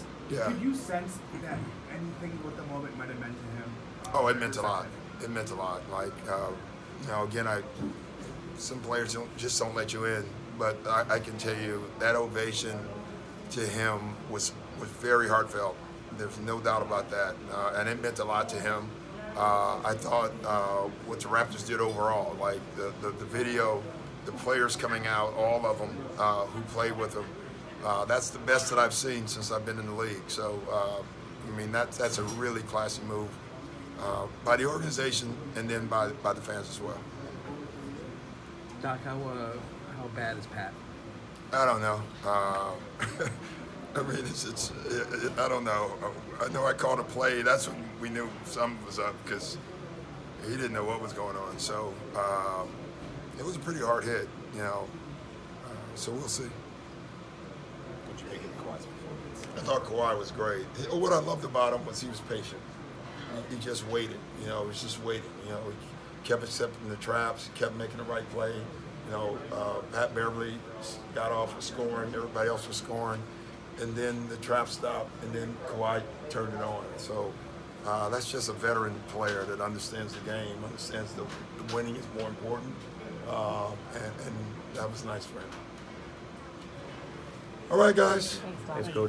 years. Yeah. Did you sense that anything with the moment might have meant to him? Oh, it meant a lot. It meant a lot. Like, uh, you know, again, I some players don't, just don't let you in, but I, I can tell you that ovation to him was was very heartfelt. There's no doubt about that, uh, and it meant a lot to him. Uh, I thought uh, what the Raptors did overall, like the, the, the video, the players coming out, all of them uh, who played with him, uh, that's the best that I've seen since I've been in the league. So, uh, I mean, that's that's a really classy move uh, by the organization and then by by the fans as well. Doc, how uh, how bad is Pat? I don't know. Uh, I mean, it's, it's it, I don't know. I know I called a play. That's when we knew something was up because he didn't know what was going on. So um, it was a pretty hard hit, you know. Uh, so we'll see. What you make of Kawhi's performance? I thought Kawhi was great. What I loved about him was he was patient. He, just waited. You know, he was just waiting. You know, he kept accepting the traps. He kept making the right play. You know, uh, Pat Beverley got off with scoring. Everybody else was scoring, and then the trap stopped, and then Kawhi turned it on. So uh, that's just a veteran player that understands the game, understands the, the winning is more important, uh, and, and that was nice for him. All right, guys. Thanks, Coach.